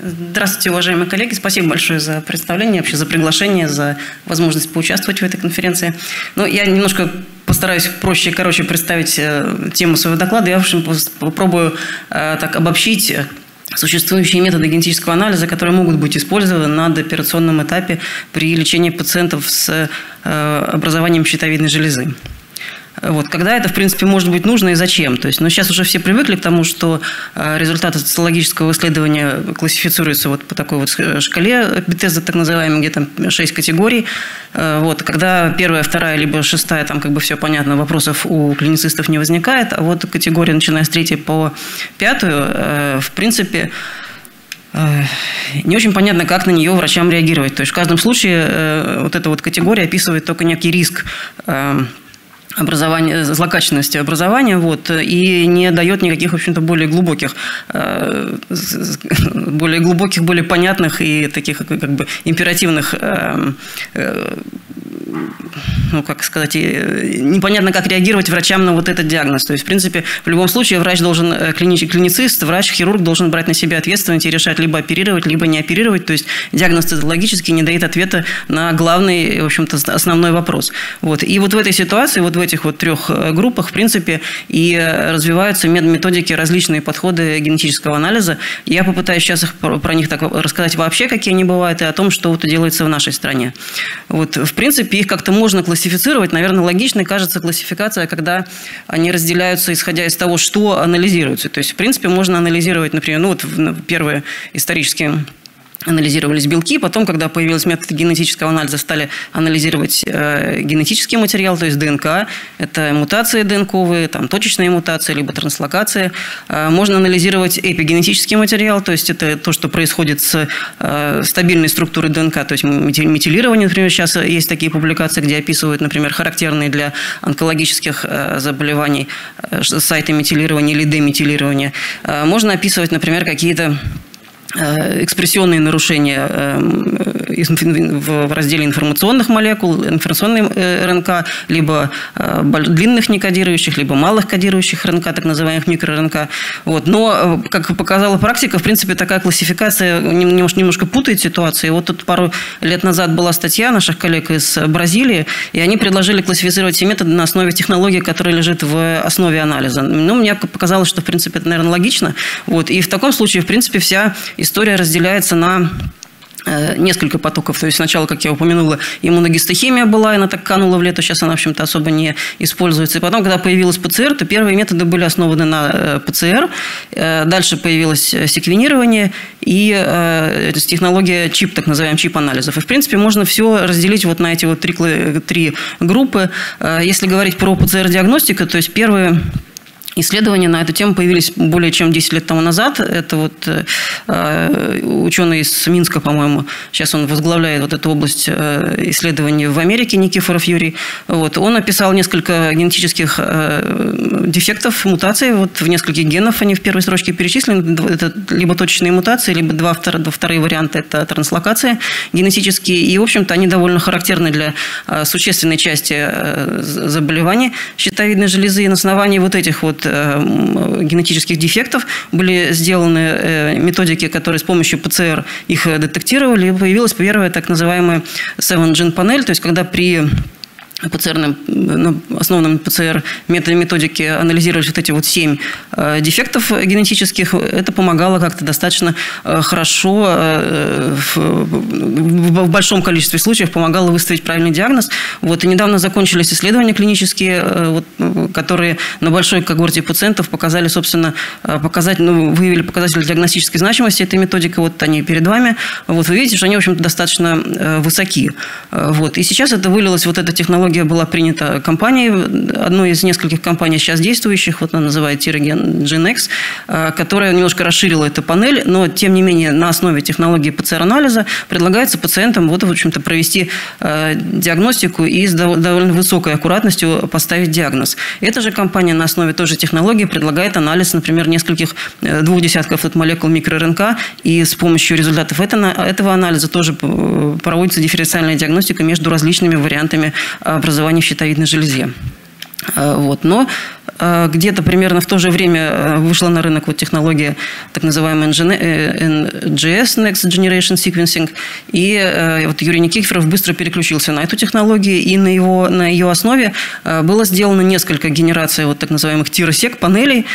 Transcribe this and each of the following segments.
Здравствуйте, уважаемые коллеги. Спасибо большое за представление, вообще за приглашение, за возможность поучаствовать в этой конференции. Ну, я немножко постараюсь проще и короче представить э, тему своего доклада. Я, в общем, попробую э, так обобщить существующие методы генетического анализа, которые могут быть использованы на операционном этапе при лечении пациентов с э, образованием щитовидной железы. Вот, когда это, в принципе, может быть нужно и зачем? То есть, ну, сейчас уже все привыкли к тому, что э, результаты социологического исследования классифицируются вот по такой вот шкале Бетеза, так называемой, где там 6 категорий. Э, вот, когда первая, вторая, либо шестая, там как бы все понятно, вопросов у клиницистов не возникает, а вот категория, начиная с третьей по пятую, э, в принципе, не очень понятно, как на нее врачам реагировать. То есть в каждом случае вот эта вот категория описывает только некий риск образования, злокачественности образования, вот, и не дает никаких, в общем-то, более глубоких, э, более глубоких, более понятных и таких, как бы, императивных э, э, ну, как сказать, непонятно, как реагировать врачам на вот этот диагноз. То есть, в принципе, в любом случае врач должен, э, клиницист, врач, хирург должен брать на себя ответственность и решать либо оперировать, либо не оперировать. То есть, диагноз цитологически не дает ответа на главный, в общем-то, основной вопрос. Вот. И вот в этой ситуации, вот в этих вот трех э, группах, в принципе, и развиваются методики, различные подходы генетического анализа. Я попытаюсь сейчас их, про них так рассказать вообще, какие они бывают, и о том, что вот делается в нашей стране. Вот, в принципе, их как-то можно классифицировать. Наверное, логичной кажется классификация, когда они разделяются, исходя из того, что анализируется. То есть, в принципе, можно анализировать, например, ну вот первые исторические анализировались белки. Потом, когда появилась метод генетического анализа, стали анализировать э, генетический материал, то есть ДНК. Это мутации ДНКовые, там, точечные мутации, либо транслокации. Э, можно анализировать эпигенетический материал, то есть это то, что происходит с э, стабильной структурой ДНК, то есть метилирование, например, сейчас есть такие публикации, где описывают, например, характерные для онкологических э, заболеваний э, сайты метилирования или деметилирования. Э, можно описывать, например, какие-то экспрессионные нарушения э, в разделе информационных молекул, информационной э, РНК, либо длинных некодирующих, либо малых кодирующих РНК, так называемых микро-РНК. Вот. Но, как показала практика, в принципе, такая классификация немножко путает ситуацию. И вот тут пару лет назад была статья наших коллег из Бразилии, и они предложили классифицировать все методы на основе технологии, которая лежит в основе анализа. Ну, мне показалось, что, в принципе, это, наверное, логично. Вот. И в таком случае, в принципе, вся история разделяется на э, несколько потоков. То есть сначала, как я упомянула, иммуногистохимия была, она так канула в лето, сейчас она, в общем-то, особо не используется. И потом, когда появилась ПЦР, то первые методы были основаны на э, ПЦР. Э, дальше появилось секвенирование и технология чип, так называемый чип анализов. И, в принципе, можно все разделить вот на эти вот три, три группы. Если говорить про ПЦР-диагностику, то есть первые Исследования на эту тему появились более чем 10 лет тому назад. Это вот э, ученый из Минска, по-моему, сейчас он возглавляет вот эту область э, исследований в Америке, Никифоров Юрий. Вот. Он описал несколько генетических э, дефектов, мутаций. Вот в нескольких генов они в первой строчке перечислены. Это либо точечные мутации, либо два, втор, два вторые варианты – это транслокации генетические. И, в общем-то, они довольно характерны для э, существенной части э, заболеваний щитовидной железы. И на основании вот этих вот Э, генетических дефектов, были сделаны э, методики, которые с помощью ПЦР их детектировали, и появилась первая так называемая 7-gene панель, то есть когда при Ну, основным ПЦР методики анализировать вот эти вот семь э, дефектов генетических, это помогало как-то достаточно э, хорошо, э, в большом количестве случаев помогало выставить правильный диагноз. Вот, и недавно закончились исследования клинические, вот, которые на большой когорте пациентов показали, собственно, показать, ну, выявили показатели диагностической значимости этой методики, вот они перед вами. Вот, вы видите, что они, в общем-то, достаточно высоки. Вот, и сейчас это вылилось, вот эта технология технология была принята компанией, одной из нескольких компаний сейчас действующих, вот она называется Tiragen GenX, э, которая немножко расширила эту панель, но тем не менее на основе технологии ПЦР-анализа предлагается пациентам вот, в общем-то, провести э, диагностику и с довольно высокой аккуратностью поставить диагноз. Эта же компания на основе той же технологии предлагает анализ, например, нескольких э, двух десятков от молекул микро-РНК, и с помощью результатов этого анализа тоже проводится дифференциальная диагностика между различными вариантами образования в щитовидной железе. Вот. Но где-то примерно в то же время вышла на рынок вот технология так называемая NGS, Next Generation Sequencing, и вот Юрий Никифоров быстро переключился на эту технологию, и на, его, на ее основе было сделано несколько генераций вот так называемых тиросек панелей, Э,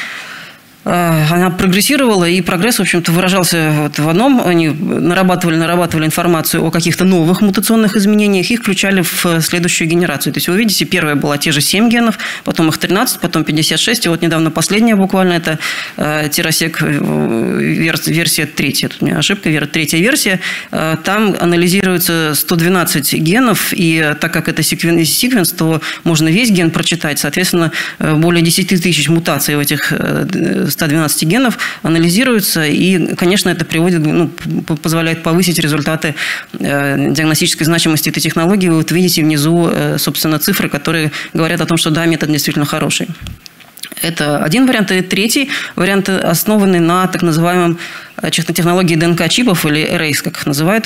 она прогрессировала, и прогресс, в общем-то, выражался вот в одном. Они нарабатывали, нарабатывали информацию о каких-то новых мутационных изменениях и включали в следующую генерацию. То есть, вы видите, первая была те же 7 генов, потом их 13, потом 56, и вот недавно последняя буквально это э, Террасек э, версия третья, тут у меня ошибка, третья версия. Э, там анализируется 112 генов, и так как это секвенс, то можно весь ген прочитать, соответственно, более 10 тысяч мутаций в этих 112 генов анализируются, и, конечно, это приводит, ну, позволяет повысить результаты э, диагностической значимости этой технологии. Вы вот видите внизу, э, собственно, цифры, которые говорят о том, что да, метод действительно хороший. Это один вариант. И третий вариант, основанный на так называемом э, технологии ДНК-чипов или Erase, как их называют.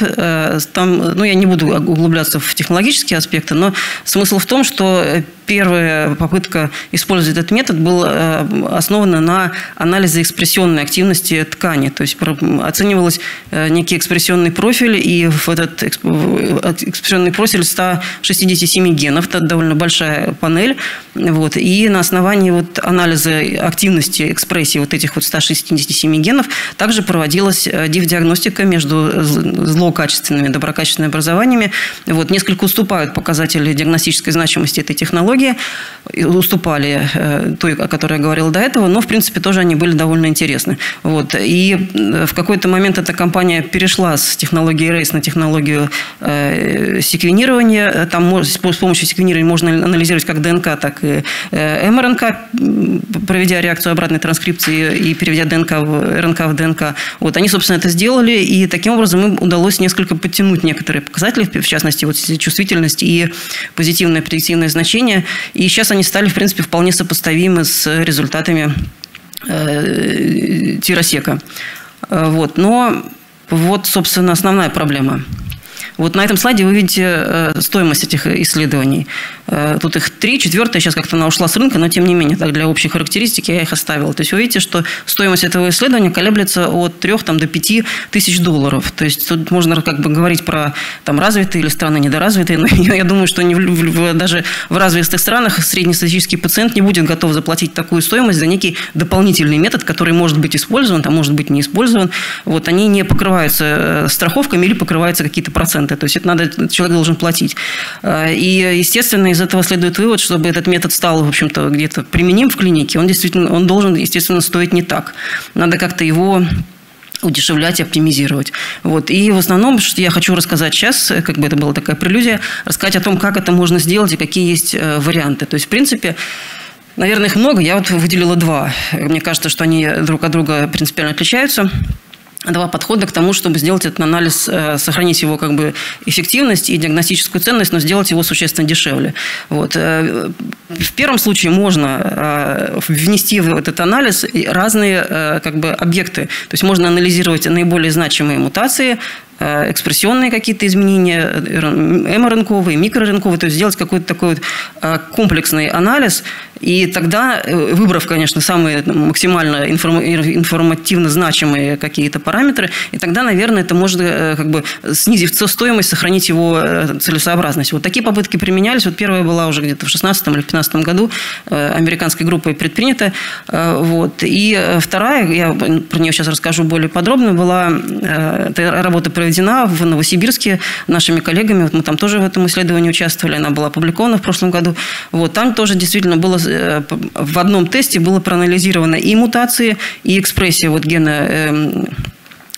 Там, ну, я не буду углубляться в технологические аспекты, но смысл в том, что первая попытка использовать этот метод была э, основана на анализе экспрессионной активности ткани. То есть оценивалось э, некий экспрессионный профиль, и в этот экспрессионный профиль 167 генов, это довольно большая панель. Вот, и на основании вот анализа активности экспрессии вот этих вот 167 генов также проводилась э, диф-диагностика между злокачественными и доброкачественными образованиями. Вот, несколько уступают показатели диагностической значимости этой технологии, уступали э, той, о которой я говорила до этого, но, в принципе, тоже они были довольно интересны. Вот. И э, в какой-то момент эта компания перешла с технологии RACE на технологию секвенирования. Там с помощью секвенирования можно анализировать как ДНК, так и МРНК, проведя реакцию обратной транскрипции и переведя ДНК в РНК в ДНК. Вот. Они, собственно, это сделали, и таким образом им удалось несколько подтянуть некоторые показатели, в частности, вот чувствительность и позитивное предиктивное значение и сейчас они стали, в принципе, вполне сопоставимы с результатами э, тиросека. Э, вот. Но вот, собственно, основная проблема – вот на этом слайде вы видите э, стоимость этих исследований. Э, тут их три, четвертая сейчас как-то она ушла с рынка, но тем не менее, так для общей характеристики я их оставил. То есть вы видите, что стоимость этого исследования колеблется от 3 там, до 5 тысяч долларов. То есть тут можно как бы говорить про там, развитые или страны недоразвитые, но я, думаю, что не в, в, даже в развитых странах среднестатистический пациент не будет готов заплатить такую стоимость за некий дополнительный метод, который может быть использован, а может быть не использован. Вот они не покрываются э, страховками или покрываются какие-то проценты проценты. То есть это надо, человек должен платить. Э, и, естественно, из этого следует вывод, чтобы этот метод стал, в общем-то, где-то применим в клинике, он действительно, он должен, естественно, стоить не так. Надо как-то его удешевлять и оптимизировать. Вот. И в основном, что я хочу рассказать сейчас, как бы это была такая прелюдия, рассказать о том, как это можно сделать и какие есть э, варианты. То есть, в принципе, наверное, их много. Я вот выделила два. Мне кажется, что они друг от друга принципиально отличаются два подхода к тому, чтобы сделать этот анализ, э, сохранить его как бы эффективность и диагностическую ценность, но сделать его существенно дешевле. Вот. Э, в первом случае можно э, внести в этот анализ разные как бы, объекты. То есть можно анализировать наиболее значимые мутации, экспрессионные какие-то изменения, МРНКовые, микрорынковые, то есть сделать какой-то такой вот комплексный анализ, и тогда, э, выбрав, конечно, самые максимально информативно значимые какие-то параметры, и тогда, наверное, это может, как бы, снизив стоимость, сохранить его целесообразность. Вот такие попытки применялись. Вот первая была уже где-то в 16 или 15 году американской группой предпринята. Вот. И вторая, я про нее сейчас расскажу более подробно, была это работа проведена в Новосибирске нашими коллегами. Вот мы там тоже в этом исследовании участвовали. Она была опубликована в прошлом году. Вот, там тоже действительно было э, в одном тесте было проанализировано и мутации, и экспрессия вот гена эм,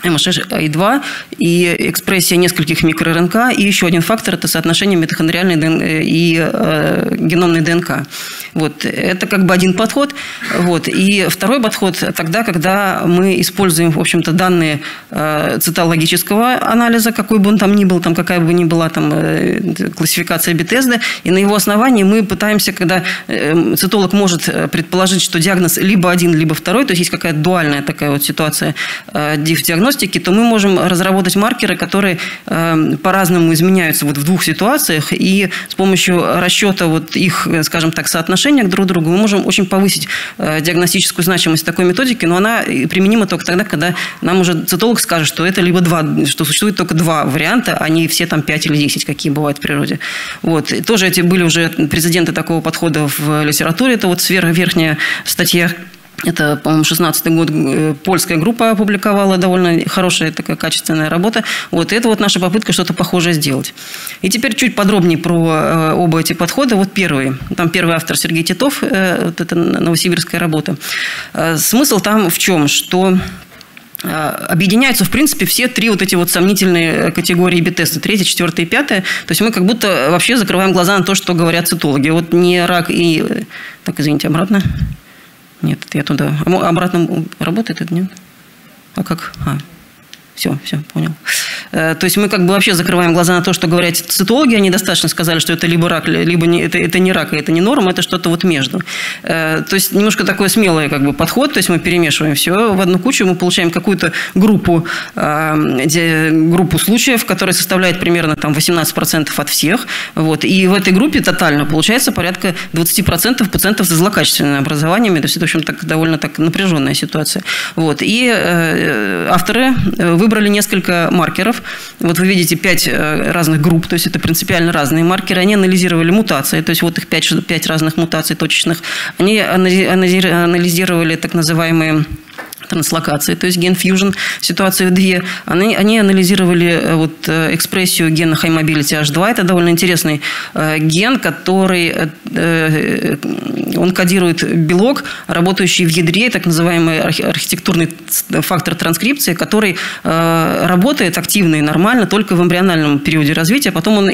МШ-2 и экспрессия нескольких микроРНК. И еще один фактор – это соотношение митохондриальной и э, геномной ДНК. Вот. Это как бы один подход. Вот. И второй подход тогда, когда мы используем, в общем-то, данные э, цитологического анализа, какой бы он там ни был, там, какая бы ни была там, э, классификация Бетезда, и на его основании мы пытаемся, когда э, цитолог может предположить, что диагноз либо один, либо второй, то есть есть какая-то дуальная такая вот ситуация э, диагностики, диагностики, то мы можем разработать маркеры, которые эм, по-разному изменяются вот в двух ситуациях, и с помощью расчета вот их, скажем так, соотношения отношение к друг другу, мы можем очень повысить диагностическую значимость такой методики, но она применима только тогда, когда нам уже цитолог скажет, что это либо два, что существует только два варианта, а не все там пять или десять, какие бывают в природе. Вот. И тоже эти были уже прецеденты такого подхода в литературе. Это вот сфера верхняя статья это, по-моему, 16 год э, польская группа опубликовала довольно хорошая такая качественная работа. Вот и это вот наша попытка что-то похожее сделать. И теперь чуть подробнее про э, оба эти подхода. Вот первый. Там первый автор Сергей Титов. Э, вот это новосибирская работа. Смысл там в чем? Что объединяются, в принципе, все три вот эти вот сомнительные категории битеста. Третья, четвертая и пятая. То есть мы как будто вообще закрываем глаза на то, что говорят цитологи. Вот не рак и... Так, извините, обратно. Нет, я туда. Обратно работает это, нет? А как? А, все, все, понял. Э, то есть мы как бы вообще закрываем глаза на то, что говорят цитологи, они достаточно сказали, что это либо рак, либо не, это, это не рак, и это не норма, это что-то вот между. Э, то есть немножко такой смелый как бы подход, то есть мы перемешиваем все в одну кучу, мы получаем какую-то группу, э, группу случаев, которая составляет примерно там 18% от всех. Вот, и в этой группе тотально получается порядка 20% пациентов с злокачественными образованиями, то есть это, в общем, так, довольно так напряженная ситуация. Вот, и авторы выбрали несколько маркеров, вот вы видите пять э, разных групп, то есть это принципиально разные маркеры. Они анализировали мутации, то есть вот их пять, пять разных мутаций точечных. Они анализировали так называемые транслокации, то есть ген-фьюжн, ситуации две. Они, они анализировали э, вот э, экспрессию гена High Mobility H2. Это довольно интересный э, ген, который он кодирует белок, работающий в ядре, так называемый архитектурный фактор транскрипции, который работает активно и нормально только в эмбриональном периоде развития, потом он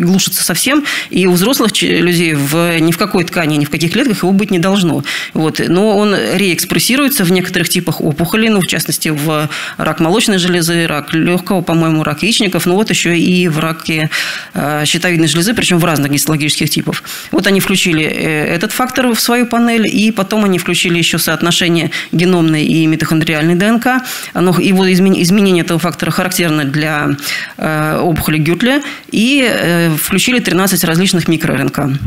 глушится совсем, и у взрослых людей в, ни в какой ткани, ни в каких клетках его быть не должно. Вот. Но он реэкспрессируется в некоторых типах типах опухолей, ну, в частности, в рак молочной железы, рак легкого, по-моему, рак яичников, ну, вот еще и в раке э, щитовидной железы, причем в разных гистологических типах. Вот они включили э, этот фактор в свою панель, и потом они включили еще соотношение геномной и митохондриальной ДНК. Оно, его изменение этого фактора характерно для э, опухоли Гютля, и включили 13 различных микро-РНК.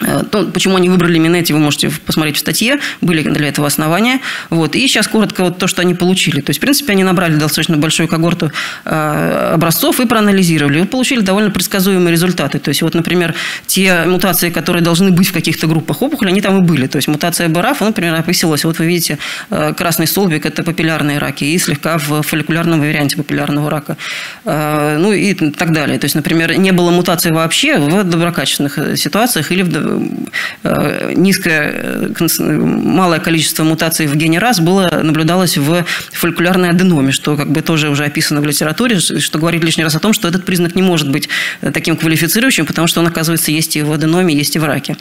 Э, ну, почему они выбрали именно эти, вы можете посмотреть в статье, были для этого основания. Вот. И сейчас коротко вот то, что они получили. То есть, в принципе, они набрали достаточно большую когорту э, образцов и проанализировали. И получили довольно предсказуемые результаты. То есть, вот, например, те мутации, которые должны быть в каких-то группах опухоли, они там и были. То есть, мутация БРАФ, например, описывалась. Вот вы видите, э, красный столбик – это папиллярные раки, и слегка в фолликулярном варианте папиллярного рака. Ну и так далее. То есть, например, не было мутации вообще в доброкачественных ситуациях или в Э, низкое, э, малое количество мутаций в гене РАС было, наблюдалось в фолликулярной аденоме, что как бы тоже уже описано в литературе, что говорит лишний раз о том, что этот признак не может быть э, таким квалифицирующим, потому что он, оказывается, есть и в аденоме, есть и в раке.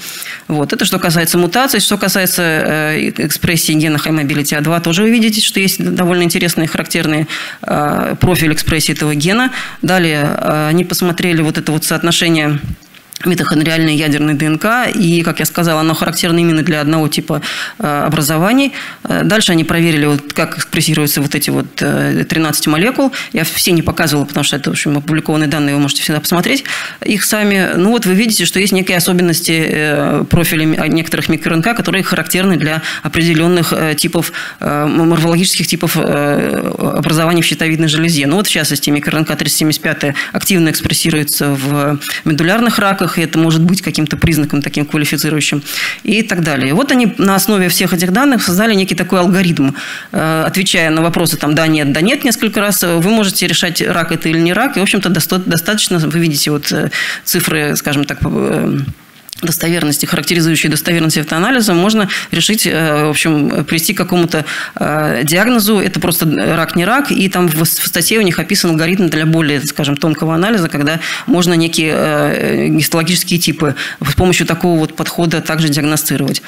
Вот. Это что касается мутаций. Что касается экспрессии гена Mobility A2, тоже вы видите, что есть довольно интересные характерные профиль экспрессии этого гена. Далее они посмотрели вот это вот соотношение митохондриальной ядерной ДНК, и, как я сказала, оно характерно именно для одного типа э, образований. Э, дальше они проверили, вот, как экспрессируются вот эти вот 13 э, молекул. Я все не показывала, потому что это, в общем, опубликованные данные, вы можете всегда посмотреть их сами. Ну вот вы видите, что есть некие особенности профиля некоторых микроРНК, которые характерны для определенных типов, морфологических типов образований в щитовидной железе. Ну вот, в частности, микроРНК 375 активно экспрессируется в медулярных раках, и это может быть каким-то признаком таким квалифицирующим и так далее. Вот они на основе всех этих данных создали некий такой алгоритм, э, отвечая на вопросы там да, нет, да, нет несколько раз, вы можете решать, рак это или не рак, и, в общем-то, достаточно, вы видите вот э, цифры, скажем так, э, достоверности, характеризующей достоверность автоанализа, можно решить, в общем, прийти к какому-то диагнозу. Это просто рак, не рак. И там в статье у них описан алгоритм для более, скажем, тонкого анализа, когда можно некие гистологические типы с помощью такого вот подхода также диагностировать.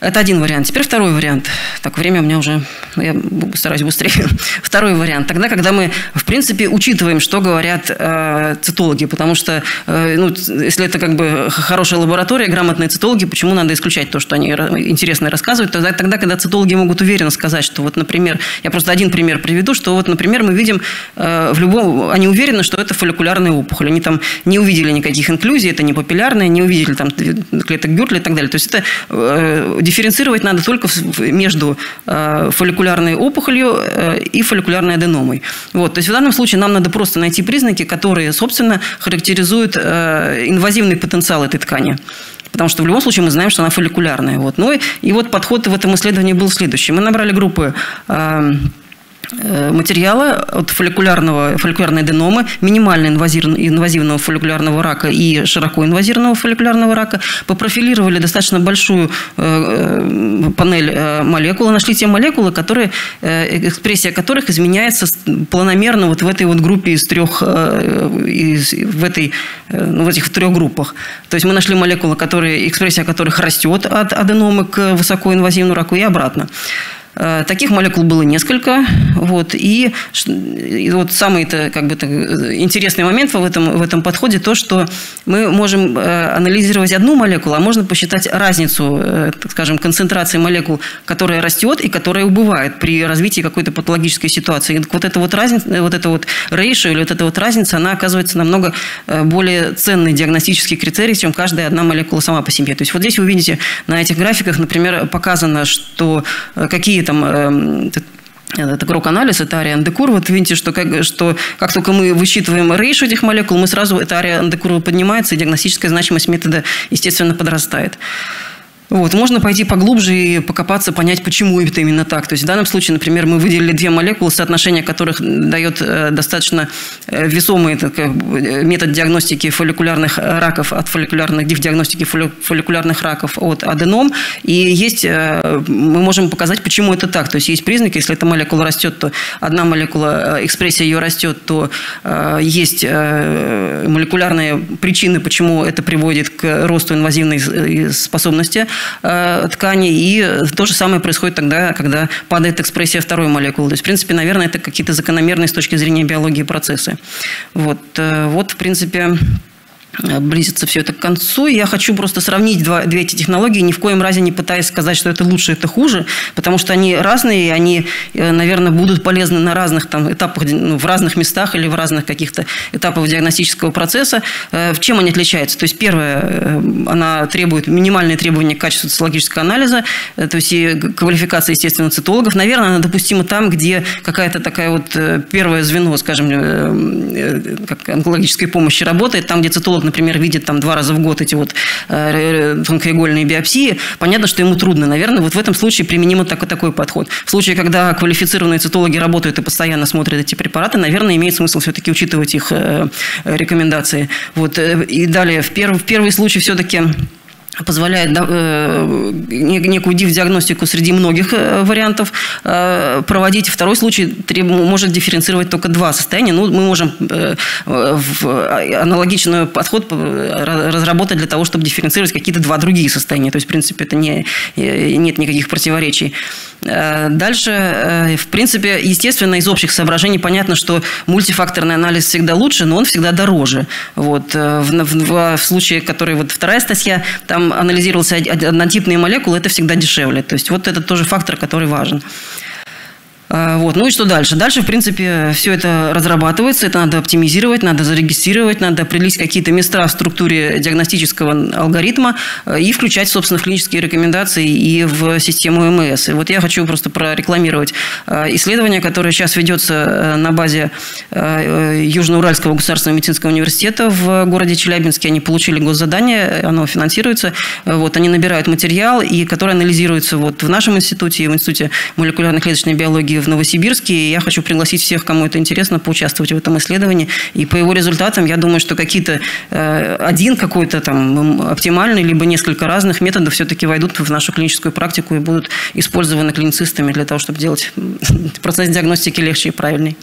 Это один вариант. Теперь второй вариант. Так, время у меня уже я стараюсь быстрее. Второй вариант. Тогда, когда мы, в принципе, учитываем, что говорят э, цитологи, потому что, э, ну, если это как бы хорошая лаборатория, грамотные цитологи, почему надо исключать то, что они интересно рассказывают? Тогда, тогда, когда цитологи могут уверенно сказать, что вот, например, я просто один пример приведу, что вот, например, мы видим э, в любом, они уверены, что это фолликулярная опухоль. Они там не увидели никаких инклюзий, это не папиллярная, не увидели там клеток Гюртля и так далее. То есть это э, дифференцировать надо только между э, фолликулярной опухолью э, и фолликулярной аденомой. Вот. То есть в данном случае нам надо просто найти признаки, которые, собственно, характеризуют э, инвазивный потенциал этой ткани. Потому что в любом случае мы знаем, что она фолликулярная. Вот. Ну и, и вот подход в этом исследовании был следующий. Мы набрали группы материала от фолликулярного, фолликулярной аденомы, минимально инвазивного фолликулярного рака и широко инвазивного фолликулярного рака, попрофилировали достаточно большую э, э, панель молекул, нашли те молекулы, которые, экспрессия которых изменяется планомерно вот в этой вот группе из трех, из, в, этой, ну, в этих трех группах. То есть мы нашли молекулы, которые, экспрессия которых растет от аденомы к высокоинвазивному раку и обратно. Э, таких молекул было несколько. Вот, и, и вот самый -то, как бы, интересный момент в этом, в этом подходе то, что мы можем э, анализировать одну молекулу, а можно посчитать разницу, э, так скажем, концентрации молекул, которая растет и которая убывает при развитии какой-то патологической ситуации. И вот эта вот разница, вот эта вот ratio или вот эта вот разница, она оказывается намного более ценный диагностический критерий, чем каждая одна молекула сама по себе. То есть вот здесь вы видите на этих графиках, например, показано, что какие там эм, это крок-анализ, это ария андекур. Вот видите, что как, что как только мы высчитываем рейш этих молекул, мы сразу, эта ария андекура поднимается, и диагностическая значимость метода, естественно, подрастает. Вот. Можно пойти поглубже и покопаться, понять, почему это именно так. То есть в данном случае, например, мы выделили две молекулы, соотношение которых дает э, достаточно э, весомый э, метод диагностики фолликулярных раков от фолликулярных, диагностики фолликулярных раков от аденом. И есть, мы можем показать, почему это так. То есть есть признаки, если эта молекула растет, то одна молекула, экспрессия ее растет, то есть молекулярные причины, почему это приводит к росту инвазивной способности ткани. И то же самое происходит тогда, когда падает экспрессия второй молекулы. То есть, в принципе, наверное, это какие-то закономерные с точки зрения биологии процессы. Вот, э, вот в принципе, близится все это к концу. Я хочу просто сравнить два, две эти технологии, ни в коем разе не пытаясь сказать, что это лучше, это хуже, потому что они разные, и они, э, наверное, будут полезны на разных там, этапах, ну, в разных местах или в разных каких-то этапах диагностического процесса. Э, в чем они отличаются? То есть, первое, э, она требует минимальные требования к качеству цитологического анализа, то есть и квалификация, естественно, цитологов. Наверное, она допустима там, где какая-то такая вот первое звено, скажем, как онкологической помощи работает, там, где цитолог например, видит там два раза в год эти вот э, тонкоигольные биопсии, понятно, что ему трудно. Наверное, вот в этом случае применимо такой, такой подход. В случае, когда квалифицированные цитологи работают и постоянно смотрят эти препараты, наверное, имеет смысл все-таки учитывать их э, рекомендации. Вот. Э, и далее, в, перв, в первый случай все-таки позволяет э, некую див-диагностику среди многих э, вариантов э, проводить. Второй случай может дифференцировать только два состояния. Ну, мы можем аналогичный подход разработать для того, чтобы дифференцировать какие-то два другие состояния. То есть, в принципе, это не, нет никаких противоречий. Дальше, в принципе, естественно, из общих соображений понятно, что мультифакторный анализ всегда лучше, но он всегда дороже. Вот. В, в, в случае, который вот вторая статья, там анализировался однотипные молекулы, это всегда дешевле. То есть вот это тоже фактор, который важен. А, вот. Ну и что дальше? Дальше, в принципе, все это разрабатывается, это надо оптимизировать, надо зарегистрировать, надо определить какие-то места в структуре диагностического алгоритма э, и включать, собственно, в клинические рекомендации и в систему МС. И вот я хочу просто прорекламировать э, исследование, которое сейчас ведется э, на базе Южноуральского государственного медицинского университета в городе Челябинске. Они получили госзадание, оно финансируется. Вот, они набирают материал, и который анализируется вот в нашем институте в Институте молекулярной клеточной биологии в Новосибирске. И я хочу пригласить всех, кому это интересно, поучаствовать в этом исследовании. И по его результатам, я думаю, что какие-то э, один какой-то там оптимальный, либо несколько разных методов все-таки войдут в нашу клиническую практику и будут использованы клиницистами для того, чтобы делать процесс диагностики легче и правильней.